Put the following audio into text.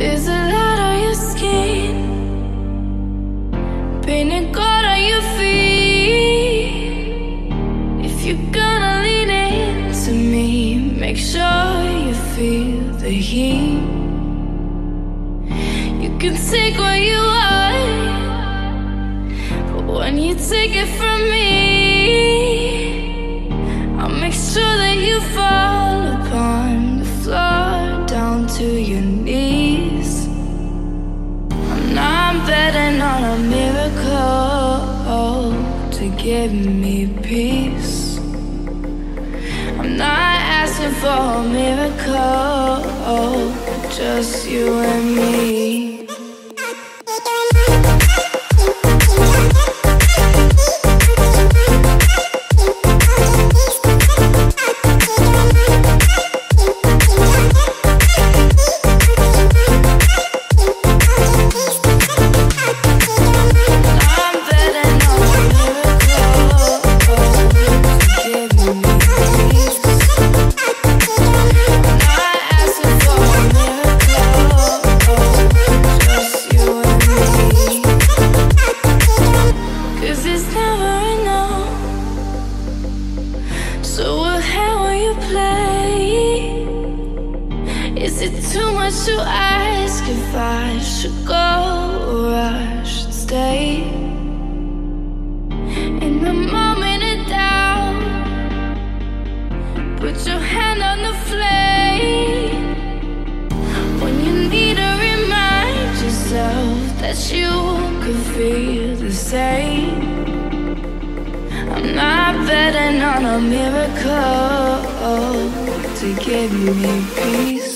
There's a lot on your skin, painted gold on your feet. If you're gonna lean into me, make sure you feel the heat. You can take what you want, but when you take it from me, I'll make sure that you fall upon the floor down to your knees. To give me peace. I'm not asking for a miracle, just you and me. Play? Is it too much to ask if I should go or I should stay? In the moment of doubt, put your hand on the flame. When you need to remind yourself that you could feel the same. I'm not betting on a miracle to give me peace.